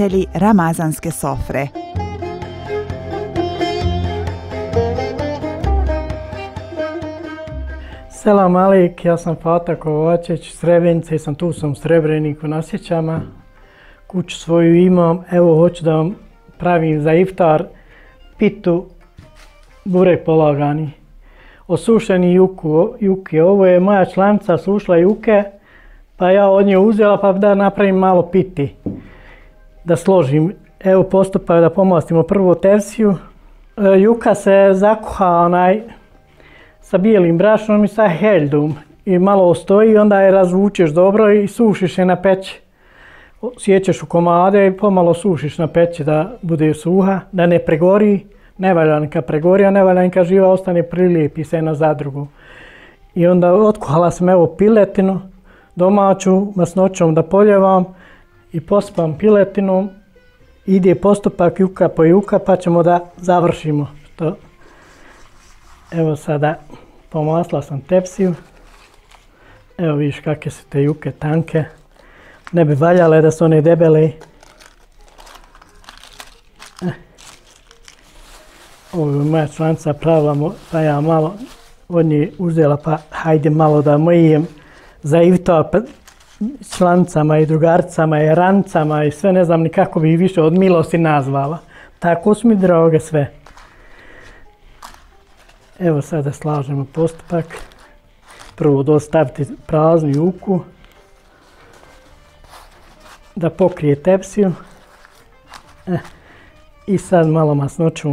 prijatelji Ramazanske sofre. Selam Alik, ja sam Fata Kovačeć, Srebrenice, sam tu sam u Srebreniku na Sjećama. Kuću svoju imam, evo hoću da vam pravim za iftar pitu burek polagani. Osušeni juku, juke, ovo je moja članica sušla juke, pa ja od nje uzela pa da napravim malo piti. Da složim, evo postupak da pomastimo prvu tersiju. E, Juka se zakuha onaj sa bijelim brašnom i sa heldum i malo ostoji, onda je razvučeš dobro i sušiš je na peći. Sjećeš u komade i pomalo sušiš na peći da bude suha, da ne pregori. Ne valja neka pregori, a ne valja neka živa ostane prilijepi se na zadrugu. I onda otkuhala sam evo piletinu domaću masnoćom da poljevam i pospam piletinom. Ide postupak juka po juka pa ćemo da završimo. To. Evo sada pomasla sam tepsiju. Evo vidiš kakve su te juke tanke. Ne bi valjale da su one debele. Eh. Ovo je moja članca pravila, pa ja malo od nje uzela pa hajde malo da mojijem za pa člancama i drugarcama i rancama i sve ne znam ni kako bi više od milosti nazvala. Tako su mi droge sve. Evo sada slažemo postupak. Prvo dostaviti praznu juku. Da pokrije tepsiju. E, I sad malo masnoću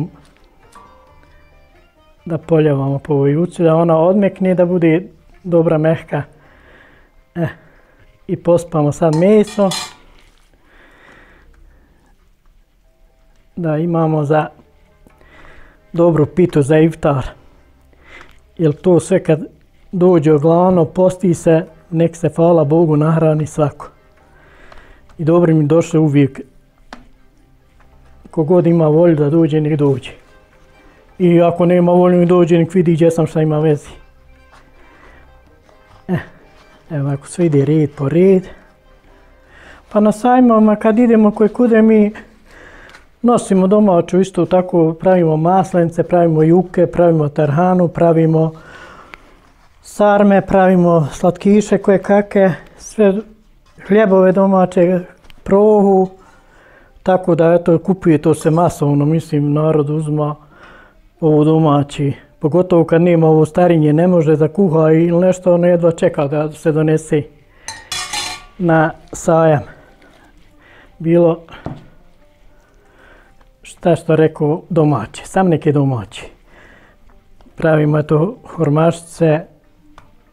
da poljavamo po ovoj juci, da ona odmekne, da bude dobra mehka. E, I pospamo sad meso. Da imamo za dobru pitu za iftar. Jer to sve kad dođe glavno, posti se, nek se hvala Bogu nahrani svako. I dobro mi došlo uvijek kogod ima volju da dođe, nek dođe. I ako nema volju nek dođe, nek vidi gdje sam šta ima vezi. Evo ako sve ide red po red. Pa na sajmama kad idemo koje kude mi nosimo domaću isto tako, pravimo maslenice, pravimo juke, pravimo tarhanu, pravimo sarme, pravimo slatkiše koje kake, sve hljebove domaće, prohu, tako da eto kupuje to se masovno, mislim narod uzma ovo domaći, pogotovo kad nema ovo starinje, ne može da kuha ili nešto, ono jedva čeka da se donese na sajam. Bilo šta što rekao domaće, sam neke domaće. Pravimo to hormašice,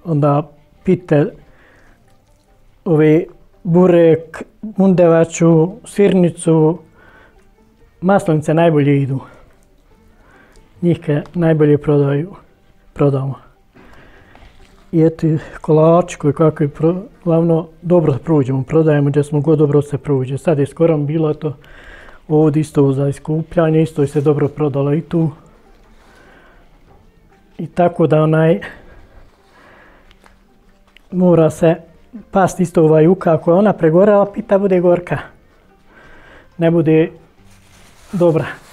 onda pite ove burek, mundevaču, sirnicu, maslenice najbolje idu. Njih najbolje prodaju, prodamo. I eto kolači koji kako je glavno dobro prođemo, prodajemo gdje smo god dobro se prođe. Sad je skoro bilo to ovdje isto za iskupljanje, isto je se dobro prodalo i tu. I tako da onaj mora se past isto ova juka, ako je ona pregorela, pita bude gorka. Ne bude dobra.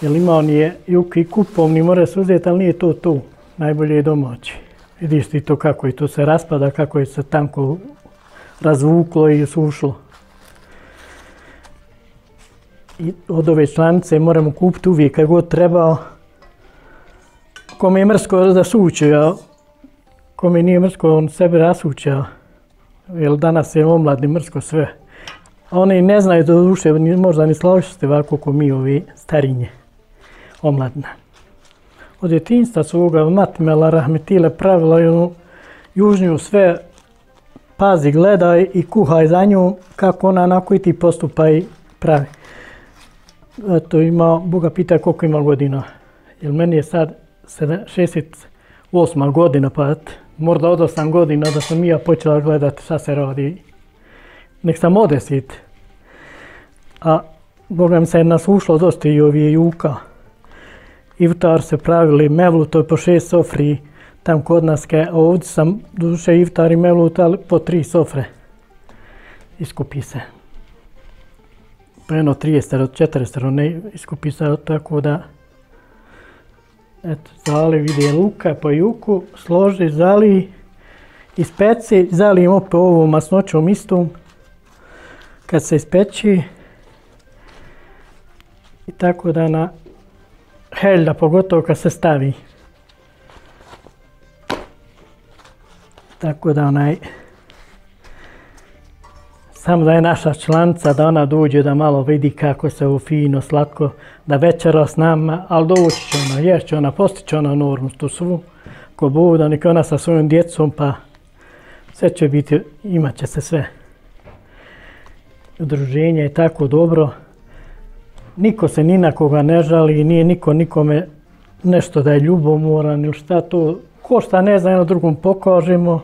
Jer ima on je juk i kupovni, mora se uzeti, ali nije to tu. Najbolje je domaći. Vidiš ti to kako je to se raspada, kako je se tanko razvuklo i sušlo. I od ove članice moramo kupiti uvijek kad god trebao. Kome je mrsko da suče, a kome nije mrsko on sebe rasuče. Jer danas je omladni mrsko sve. Oni ne znaju do duše, možda ni složite ovako ko mi ovi starinje, omladna. Od djetinjstva svoga mati Mela Rahmetile pravila jednu južnju sve pazi, gledaj i kuhaj za nju kako ona na koji ti postupa i pravi. Eto, ima, Boga pita koliko ima godina. Jer meni je sad 68 godina, pa možda od 8 godina da sam ja počela gledati šta se radi. Nek sam odesit. A Boga mi se nas ušlo dosta i ovih juka. Iftar se pravili mevlut, to je po šest sofri tam kod nas, a ovdje sam duše iftar i mevlut, ali po tri sofre. Iskupi se. po jedno 30 od 40 ne iskupi se tako da eto, zali vidi luka po juku, složi, zali, ispeci, zali opet ovom masnoćom istom. Kad se ispeći, i tako da na helja, pogotovo kad se stavi. Tako da onaj, samo da je naša članica, da ona dođe da malo vidi kako se ovo fino, slatko, da večera s nama, ali doći će ona, jer će ona, postiće ona normu, tu svu, ko buda, nek ona sa svojom djecom, pa sve će biti, imat će se sve. Udruženje je tako dobro, niko se ni na koga ne žali, nije niko nikome nešto da je ljubomoran ili šta to, ko šta ne zna, jedno drugom pokažemo,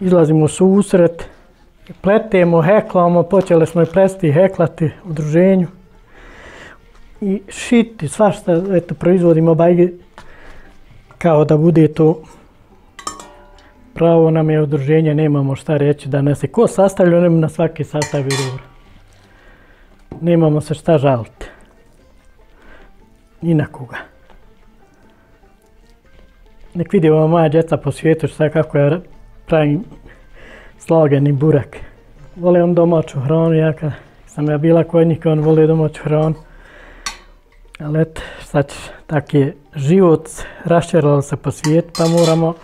izlazimo u susret, pletemo, heklamo, počeli smo i plesti heklati u druženju. I šiti, svašta, eto, proizvodimo bajge kao da bude to pravo nam je udruženje, nemamo šta reći da nas je ko sastavlja, nema na svaki sastav je dobro. Nemamo se šta žaliti. Ni na koga. Nek vidi ova moja djeca po svijetu šta kako ja pravim slagani burak. Vole on domaću hranu, ja kad sam ja bila kod njih, on voli domaću hranu. Ali eto, sad tak je život, raščeralo se po svijetu, pa moramo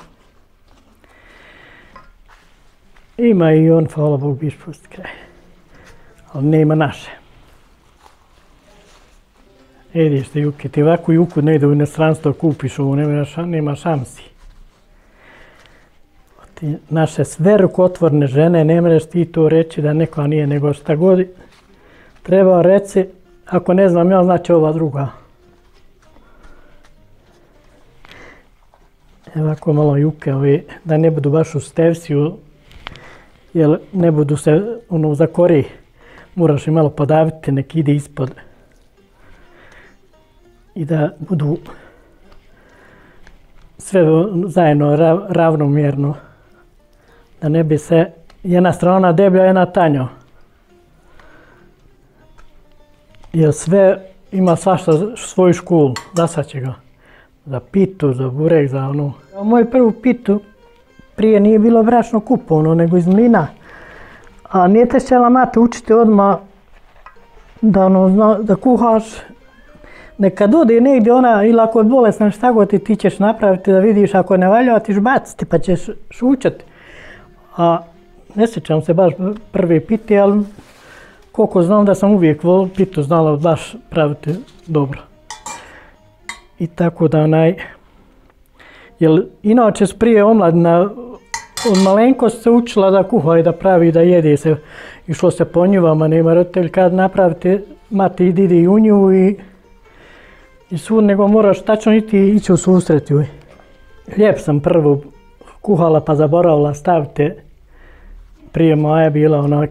ima i on, hvala Bog, biš pusti kraj. Ali nema naše. Ediš te juke, ti ovakvu juku ne ide u inostranstvo kupiš ovo, nema, nema šansi ti naše sve rukotvorne žene, ne mreš ti to reći da neko nije, nego šta god treba reći, ako ne znam ja, znači ova druga. Evo ako malo juke, da ne budu baš u stevsiju, jer ne budu se ono, za kori. Moraš i malo podaviti, nek ide ispod. I da budu sve zajedno ravnomjerno da ne bi se jedna strana deblja, jedna tanjo. Jer sve ima svašta svoju školu, za će ga. Za pitu, za burek, za onu. Moju prvu pitu prije nije bilo brašno kupovno, nego iz mlina. A nije te htjela mati učiti odmah da, ono, da kuhaš. Nekad ode negdje ona, ili ako je bolesna šta god ti, ti ćeš napraviti da vidiš ako ne valja, ti baciti pa ćeš šućati. A ne sjećam se baš prve piti, ali koliko znam da sam uvijek vol, pitu znala baš praviti dobro. I tako da onaj, jer inače prije omladina od malenkost se učila da kuha i da pravi da jede se. Išlo se po njivama, nema roditelj kad napravite, mati idi u nju i, i svud, nego moraš tačno iti ići u susret joj. Lijep sam prvo kuhala pa zaboravila stavite. Prije moja je bila ona,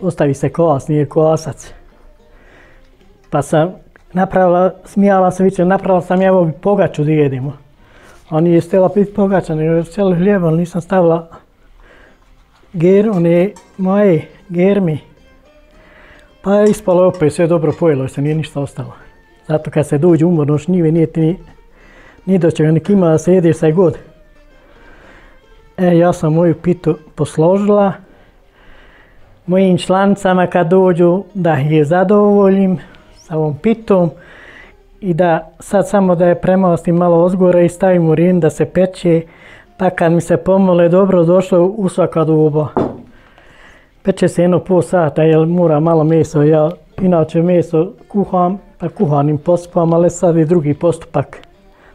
ostavi se kos, nije kosac. Pa sam napravila, smijala se više, napravila sam evo pogaču da jedimo. A nije stela pit pogača, nego je cijeli ali nisam stavila ger, one moje germi. Pa je ispalo opet, sve dobro pojelo se, nije ništa ostalo. Zato kad se dođe umorno šnive, nije ti ni, do nek ima da se jedeš god. E, ja sam moju pitu posložila. Mojim člancama kad dođu da je zadovoljim sa ovom pitom i da sad samo da je premostim malo ozgore i stavim u rin da se peče pa kad mi se pomole dobro došlo u svaka doba. Peče se jedno pol sata jer mora malo meso, ja inače meso kuham kuhanim postupam, ali sad je drugi postupak.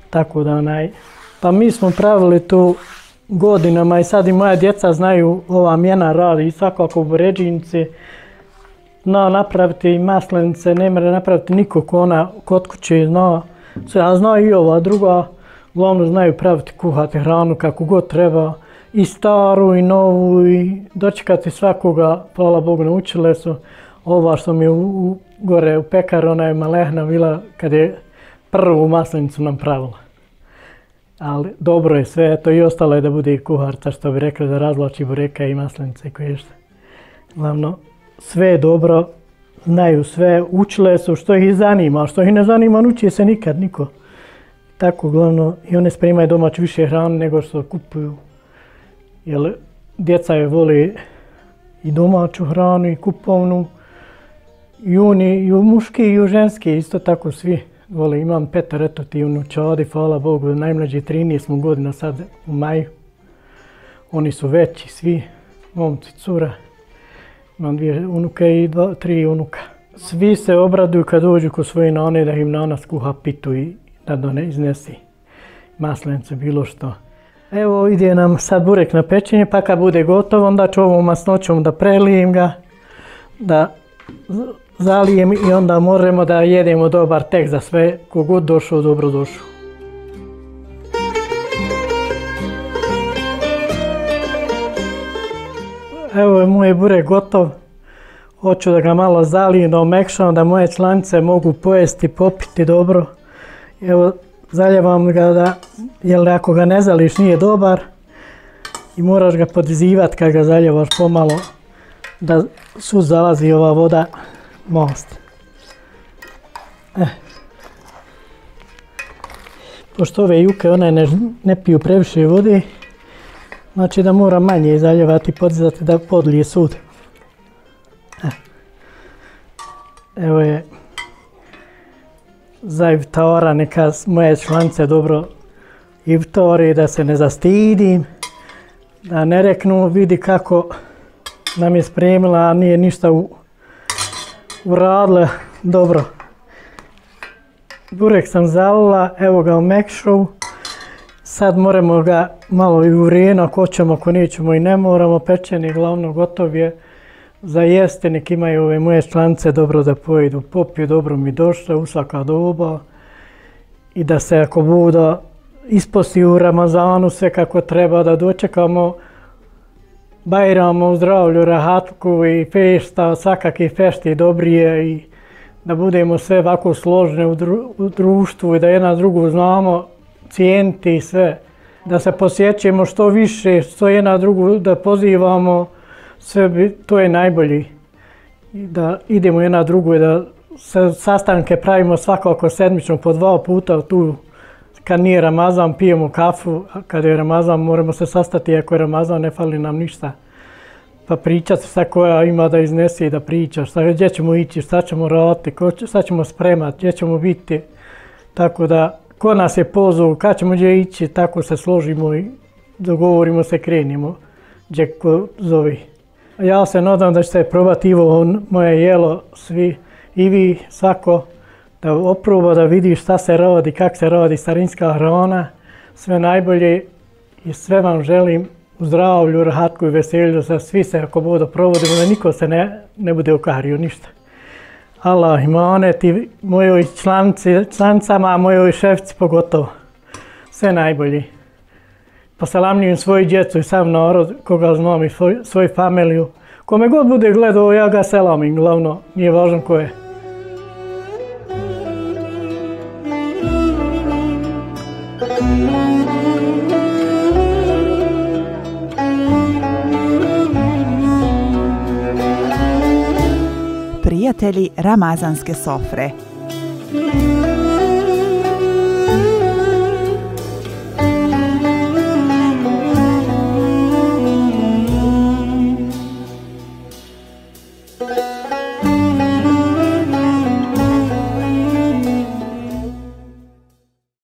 Tako da onaj, pa mi smo pravili tu godinama i sad i moja djeca znaju ova mjena radi i svakako u ređinici zna napraviti i maslenice, ne mre napraviti niko ko ona kod kuće zna sve, a zna i ova druga, uglavnom znaju praviti, kuhati hranu kako god treba, i staru i novu i dočekati svakoga, hvala Bogu, naučile su. Ova što mi je u, gore u pekaru, ona je malehna bila kad je prvu maslenicu nam pravila ali dobro je sve, to i ostalo je da bude i kuharca, što bi rekli, da razloči bureka i maslenice i koje što. Glavno, sve je dobro, znaju sve, učile su što ih zanima, što ih ne zanima, uči se nikad niko. Tako uglavnom i one spremaju domaću više hrane nego što kupuju. Jer djeca je voli i domaću hranu i kupovnu. I oni, i muški i ženski, isto tako svi vole. Imam petar, eto ti unučadi, hvala Bogu, najmlađi 13 godina sad u maju. Oni su veći svi, momci, cura. Imam dvije unuke i dva, tri unuka. Svi se obraduju kad dođu kod svoje nane da im nana skuha pitu i da done iznesi maslenice, bilo što. Evo ide nam sad burek na pečenje, pa kad bude gotovo onda ću ovom masnoćom da prelijem ga, da zalijem i onda možemo da jedemo dobar tek za sve, kogod došao, dobro došao. Evo je moj burek gotov. Hoću da ga malo zalijem, da omekšam, da moje članice mogu pojesti, popiti dobro. Evo, zaljevam ga da, jer ako ga ne zališ nije dobar i moraš ga podizivati kad ga zaljevaš pomalo da su zalazi ova voda most. Eh. Pošto ove juke one ne, ne piju previše vode, znači da mora manje zaljevati, podizati da podlije sud. Eh. Evo je za ivtora neka moje članice dobro ivtori, da se ne zastidim, da ne reknu vidi kako nam je spremila, a nije ništa u, uradila dobro. Burek sam zalila, evo ga u mekšu. Sad moramo ga malo i urijeno, ako ćemo, ako nećemo i ne moramo. Pečeni glavno gotov je za jesti, nek imaju ove moje članice dobro da pojedu. Popiju dobro mi došle u svaka doba i da se ako bude isposti u Ramazanu sve kako treba da dočekamo Bajramo u zdravlju, rahatku i fešta, svakakve fešti dobrije i da budemo sve ovako složne u, društvu i da jedna drugu znamo cijeniti i sve. Da se posjećemo što više, što jedna drugu da pozivamo, sve to je najbolji. I da idemo jedna drugu i da sastanke pravimo svakako sedmično po dva puta tu kad nije Ramazan pijemo kafu, a kad je Ramazan moramo se sastati, ako je Ramazan ne fali nam ništa. Pa pričati sa koja ima da iznese i da priča, šta, gdje ćemo ići, šta ćemo raditi, šta ćemo spremati, gdje ćemo biti. Tako da, ko nas je pozvao, kad ćemo gdje ići, tako se složimo i dogovorimo se, krenimo gdje ko zovi. Ja se nadam da ćete probati Ivo moje jelo, svi, i vi, svako da oproba da vidi šta se radi, kak se radi starinska hrana. Sve najbolje i sve vam želim u zdravlju, rahatku i veselju da svi se ako budu provodimo, da niko se ne, ne bude okario ništa. Allah ima ti mojoj članci, člancama, a mojoj šefci pogotovo. Sve najbolje. Posalamljujem svoju djecu i sam narod, koga znam i svoj, svoju familiju. Kome god bude gledao, ja ga selamim, glavno, nije važno ko je. Prijatelji Ramazanske sofre